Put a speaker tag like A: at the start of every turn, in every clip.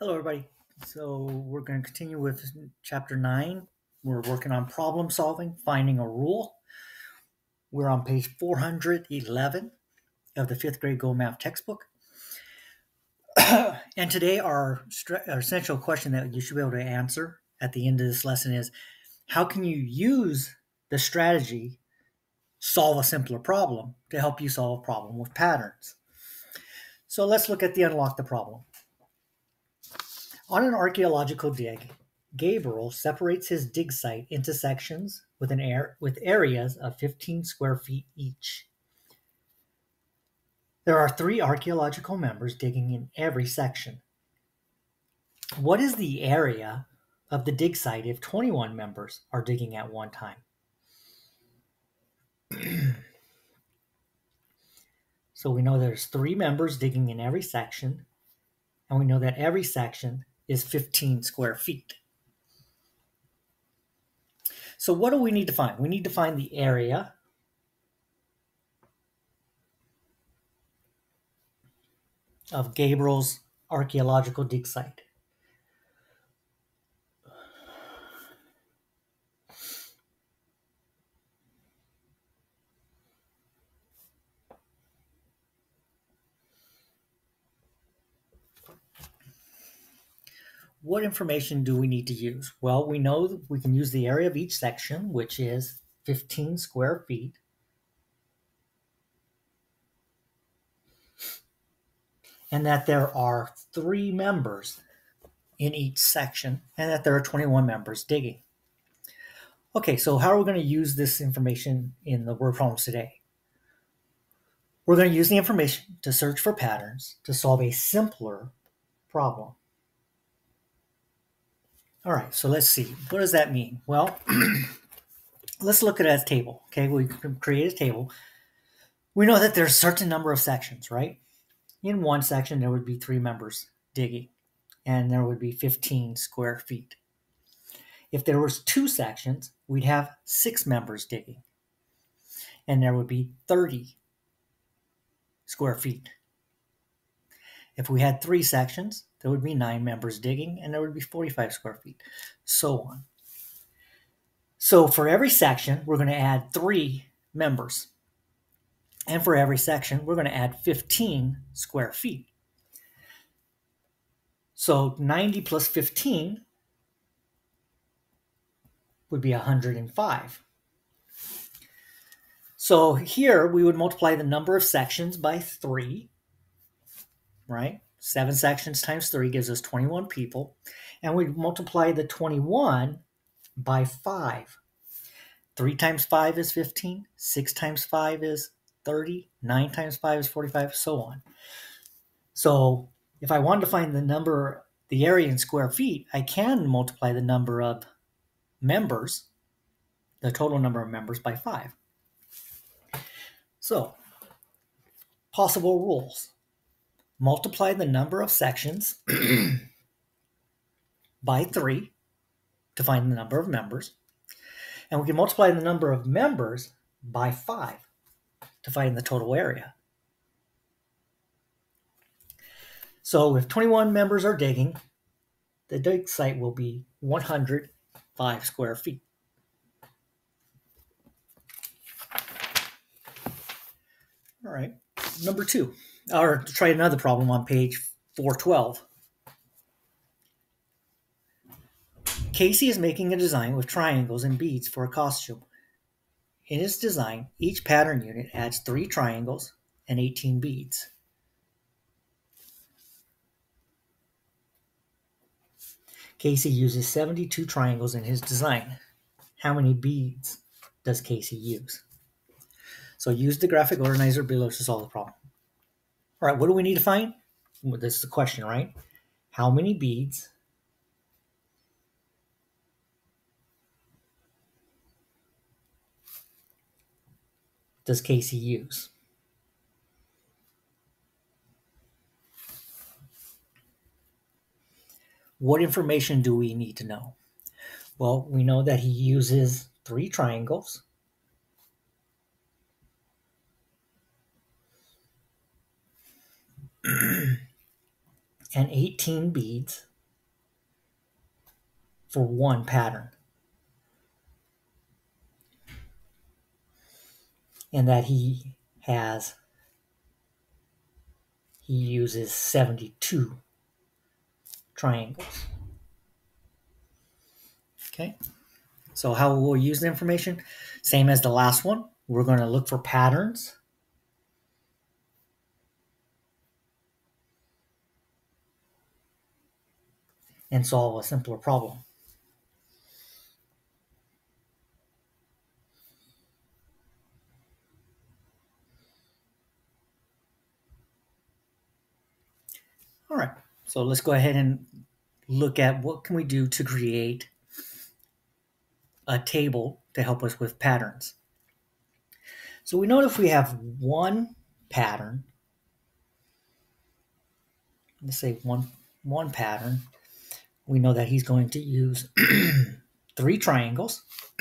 A: Hello, everybody. So we're going to continue with chapter nine. We're working on problem solving, finding a rule. We're on page 411 of the fifth grade Go Math textbook. and today, our, our essential question that you should be able to answer at the end of this lesson is how can you use the strategy solve a simpler problem to help you solve a problem with patterns? So let's look at the unlock the problem. On an archaeological dig, Gabriel separates his dig site into sections with an air with areas of 15 square feet each. There are three archaeological members digging in every section. What is the area of the dig site if 21 members are digging at one time? so we know there's three members digging in every section, and we know that every section is 15 square feet. So what do we need to find? We need to find the area of Gabriel's archaeological dig site. What information do we need to use? Well, we know we can use the area of each section, which is 15 square feet. And that there are three members in each section, and that there are 21 members digging. Okay, so how are we going to use this information in the word problems today? We're going to use the information to search for patterns to solve a simpler problem. All right, so let's see. What does that mean? Well, let's look at a table. Okay, we create a table. We know that there's a certain number of sections, right? In one section, there would be three members digging, and there would be 15 square feet. If there was two sections, we'd have six members digging, and there would be 30 square feet. If we had three sections, there would be nine members digging, and there would be 45 square feet, so on. So for every section, we're going to add three members. And for every section, we're going to add 15 square feet. So 90 plus 15 would be 105. So here we would multiply the number of sections by 3 right? Seven sections times three gives us 21 people. And we multiply the 21 by five. Three times five is 15. Six times five is 30. Nine times five is 45, so on. So if I wanted to find the number, the area in square feet, I can multiply the number of members, the total number of members, by five. So, possible rules multiply the number of sections by 3 to find the number of members. And we can multiply the number of members by 5 to find the total area. So if 21 members are digging, the dig site will be 105 square feet. All right, number two or try another problem on page 412. Casey is making a design with triangles and beads for a costume. In his design, each pattern unit adds three triangles and 18 beads. Casey uses 72 triangles in his design. How many beads does Casey use? So use the graphic organizer below to solve the problem. All right, what do we need to find? This is the question, right? How many beads does Casey use? What information do we need to know? Well, we know that he uses three triangles and 18 beads. for one pattern. And that he has, he uses 72 triangles. Okay, so how we'll we use the information? Same as the last one. We're going to look for patterns. And solve a simpler problem. All right, so let's go ahead and look at what can we do to create a table to help us with patterns. So we know if we have one pattern, let's say one, one pattern, we know that he's going to use three triangles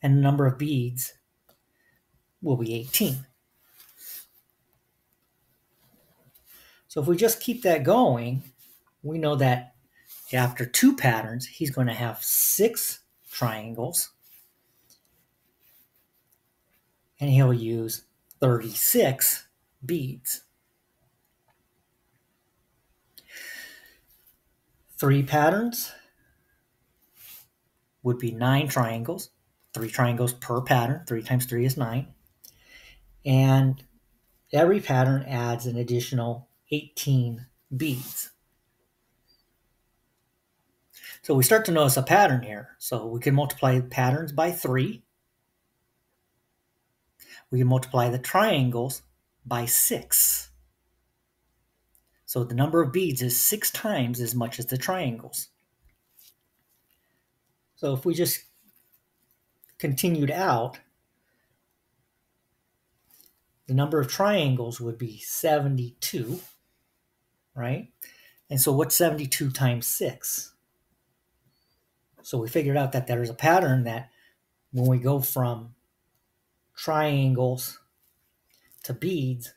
A: and the number of beads will be 18. So if we just keep that going, we know that after two patterns, he's going to have six triangles. And he'll use 36 beads. Three patterns would be nine triangles. Three triangles per pattern. Three times three is nine. And every pattern adds an additional 18 beads. So we start to notice a pattern here. So we can multiply patterns by 3. We can multiply the triangles by 6. So the number of beads is 6 times as much as the triangles. So if we just continued out, the number of triangles would be 72 right? And so what's 72 times 6? So we figured out that there's a pattern that when we go from triangles to beads,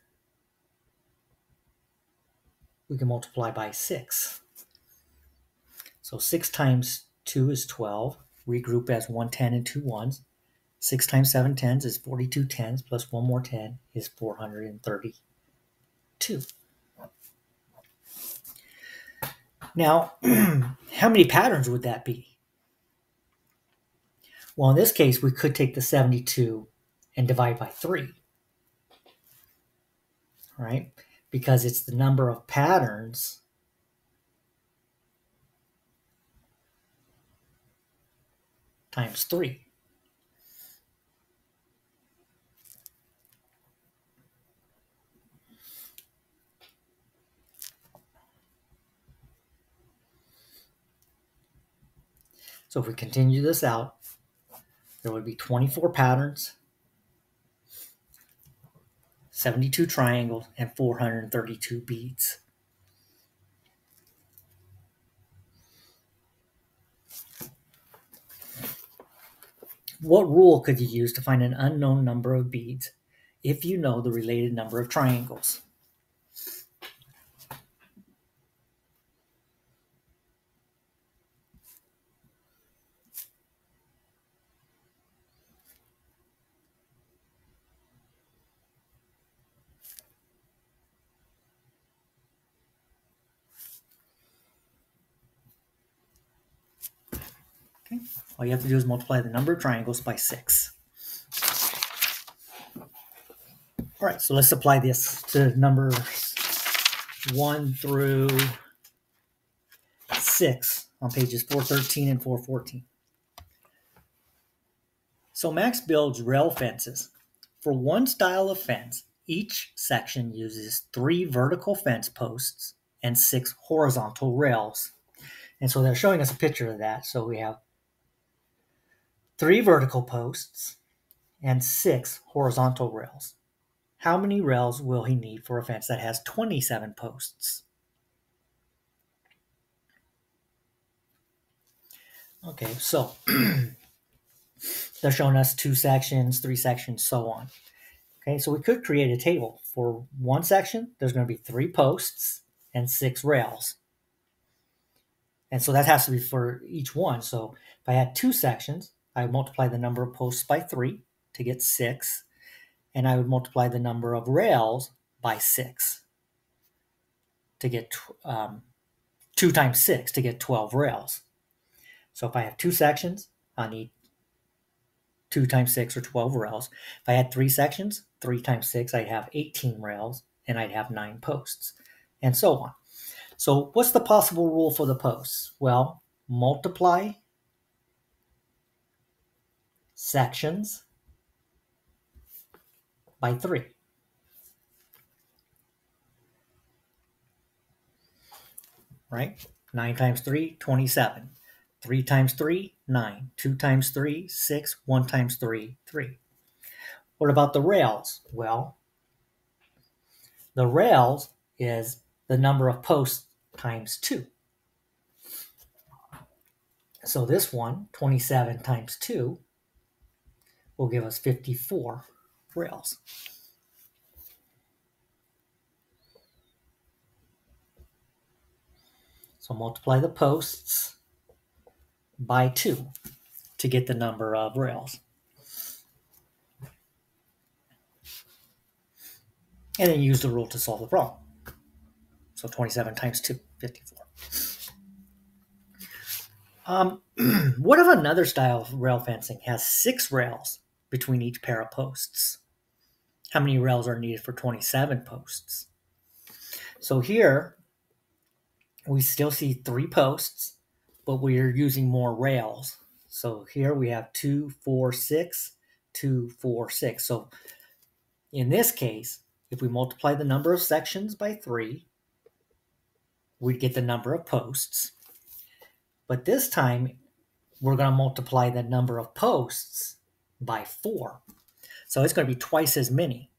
A: we can multiply by 6. So 6 times 2 is 12. Regroup as one 10 and two ones. 6 times 7 tens is 42 tens, plus one more 10 is 432. Now, how many patterns would that be? Well, in this case, we could take the 72 and divide by 3. Right? Because it's the number of patterns times 3. So if we continue this out, there would be 24 patterns, 72 triangles, and 432 beads. What rule could you use to find an unknown number of beads if you know the related number of triangles? Okay, all you have to do is multiply the number of triangles by 6. All right, so let's apply this to numbers 1 through 6 on pages 413 and 414. So Max builds rail fences. For one style of fence, each section uses three vertical fence posts and six horizontal rails. And so they're showing us a picture of that. So we have three vertical posts, and six horizontal rails. How many rails will he need for a fence that has 27 posts? Okay, so they're showing us two sections, three sections, so on. Okay, so we could create a table. For one section, there's going to be three posts and six rails. And so that has to be for each one. So if I had two sections, I multiply the number of posts by three to get six. And I would multiply the number of rails by six to get um, two times six to get 12 rails. So if I have two sections, I need two times six or 12 rails. If I had three sections, three times six, I'd have 18 rails and I'd have nine posts and so on. So what's the possible rule for the posts? Well, multiply sections by three. Right? 9 times 3, 27. 3 times 3, 9. 2 times 3, 6. 1 times 3, 3. What about the rails? Well, the rails is the number of posts times 2. So this one, 27 times 2, will give us 54 rails. So multiply the posts by 2 to get the number of rails. And then use the rule to solve the problem. So 27 times 2, 54. Um, what if another style of rail fencing has six rails between each pair of posts? How many rails are needed for 27 posts? So here, we still see three posts, but we are using more rails. So here we have two, four, six, two, four, six. So in this case, if we multiply the number of sections by three, we'd get the number of posts. But this time, we're going to multiply the number of posts by four. So it's going to be twice as many.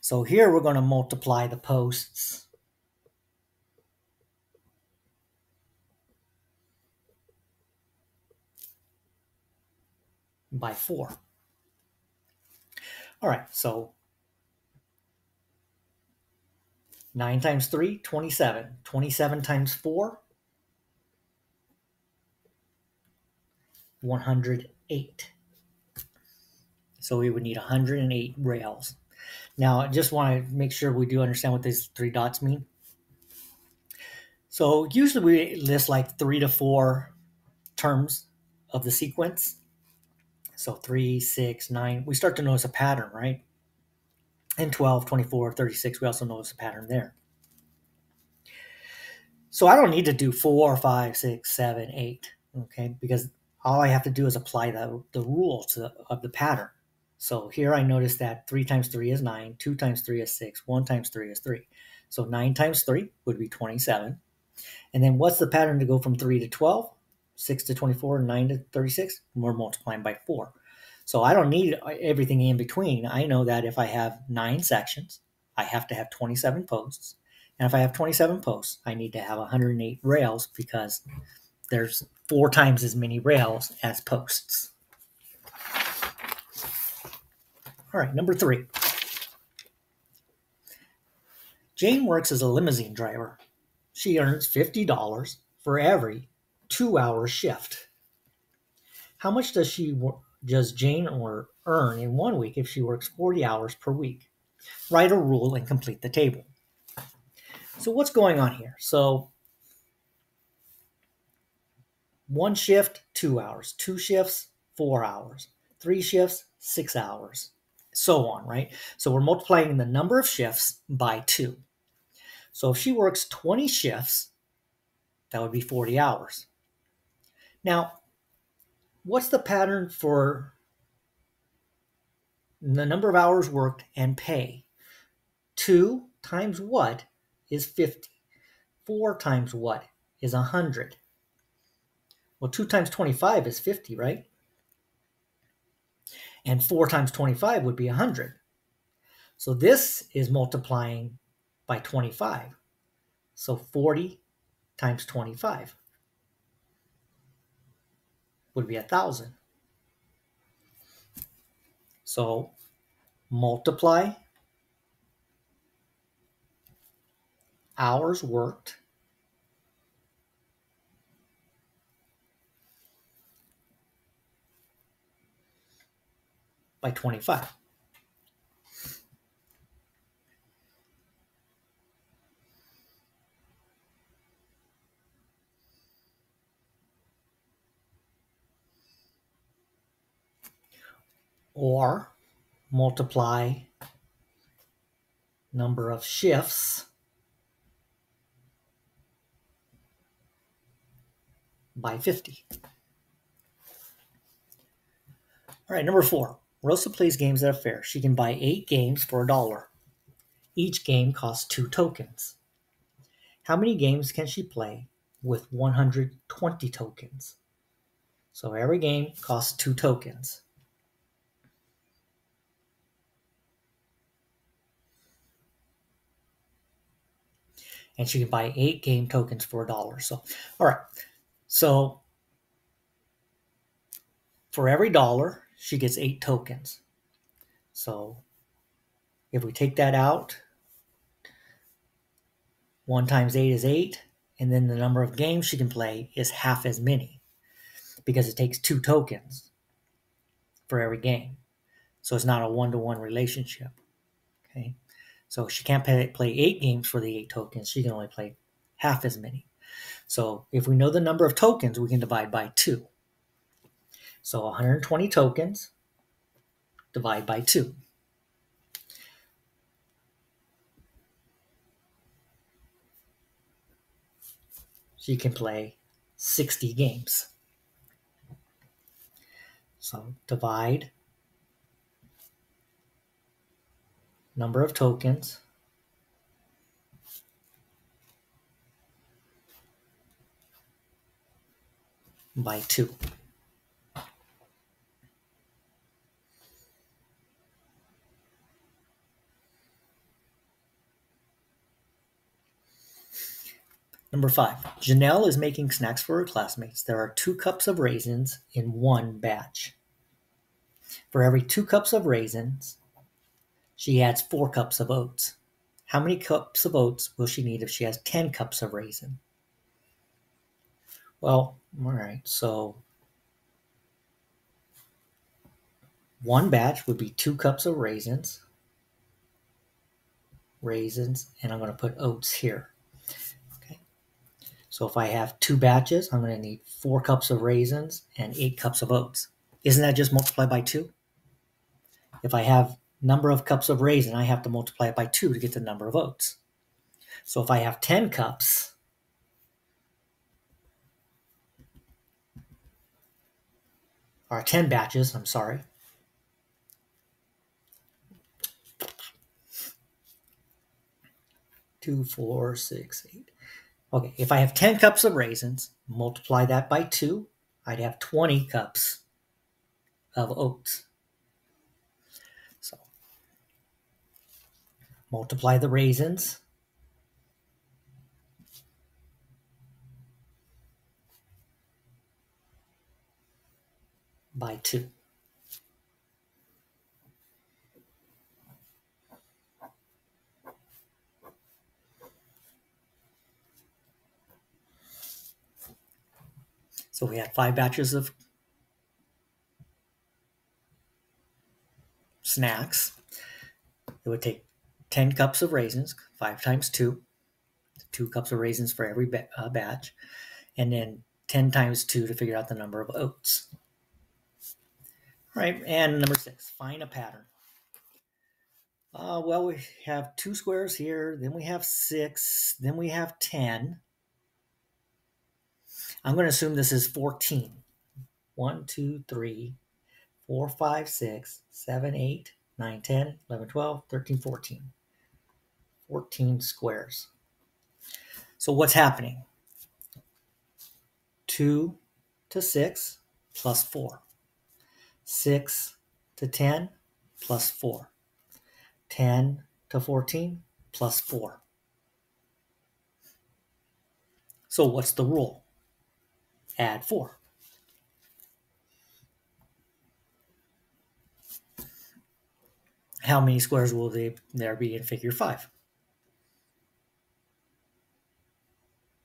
A: So here we're going to multiply the posts by 4. All right, so 9 times 3, 27. 27 times 4, 108. So we would need 108 rails. Now, I just want to make sure we do understand what these three dots mean. So usually we list like three to four terms of the sequence. So three, six, nine, we start to notice a pattern, right? And 12, 24, 36, we also notice a pattern there. So I don't need to do four, five, six, seven, eight, okay? Because all I have to do is apply the, the rule to of the pattern. So here I notice that 3 times 3 is 9, 2 times 3 is 6, 1 times 3 is 3. So 9 times 3 would be 27. And then what's the pattern to go from 3 to 12? 6 to 24, 9 to 36? We're multiplying by 4. So I don't need everything in between. I know that if I have 9 sections, I have to have 27 posts. And if I have 27 posts, I need to have 108 rails because there's four times as many rails as posts. All right, number three. Jane works as a limousine driver. She earns $50 for every two hour shift. How much does she does Jane earn in one week if she works 40 hours per week? Write a rule and complete the table. So what's going on here? So one shift, two hours. Two shifts, four hours. Three shifts, six hours so on, right? So we're multiplying the number of shifts by two. So if she works 20 shifts, that would be 40 hours. Now, what's the pattern for the number of hours worked and pay? 2 times what is 50? 4 times what is 100? Well, 2 times 25 is 50, right? and 4 times 25 would be 100. So this is multiplying by 25. So 40 times 25 would be 1,000. So multiply hours worked by 25. Or multiply number of shifts by 50. All right, number four. Rosa plays games at a fair. She can buy eight games for a dollar. Each game costs two tokens. How many games can she play with 120 tokens? So every game costs two tokens. And she can buy eight game tokens for a dollar. So, all right. So for every dollar, she gets eight tokens. So if we take that out, one times eight is eight, and then the number of games she can play is half as many because it takes two tokens for every game. So it's not a one to one relationship. Okay. So she can't play, play eight games for the eight tokens. She can only play half as many. So if we know the number of tokens, we can divide by two. So 120 tokens, divide by 2. So you can play 60 games. So divide number of tokens by 2. Number five, Janelle is making snacks for her classmates. There are two cups of raisins in one batch. For every two cups of raisins, she adds four cups of oats. How many cups of oats will she need if she has 10 cups of raisin? Well, all right, so one batch would be two cups of raisins, raisins, and I'm going to put oats here. So if I have two batches, I'm going to need four cups of raisins and eight cups of oats. Isn't that just multiplied by two? If I have number of cups of raisin, I have to multiply it by two to get the number of oats. So if I have 10 cups, or 10 batches, I'm sorry, two, four, six, eight. Okay, if I have 10 cups of raisins, multiply that by 2, I'd have 20 cups of oats. So multiply the raisins by 2. So we had five batches of snacks. It would take 10 cups of raisins, five times two, two cups of raisins for every uh, batch, and then 10 times two to figure out the number of oats. All right, and number six, find a pattern. Uh, well, we have two squares here, then we have six, then we have 10. I'm going to assume this is 14. 1, 2, 3, 4, 5, 6, 7, 8, 9, 10, 11, 12, 13, 14. 14 squares. So what's happening? 2 to 6 plus 4. 6 to 10 plus 4. 10 to 14 plus 4. So what's the rule? add 4. How many squares will they, there be in figure 5?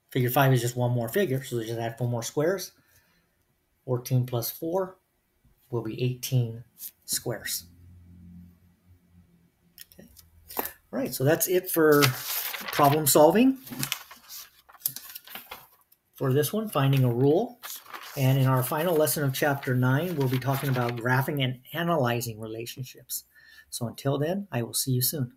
A: Figure 5 is just one more figure, so they just add four more squares. 14 plus 4 will be 18 squares. Okay. All right, so that's it for problem solving for this one, finding a rule. And in our final lesson of chapter 9, we'll be talking about graphing and analyzing relationships. So until then, I will see you soon.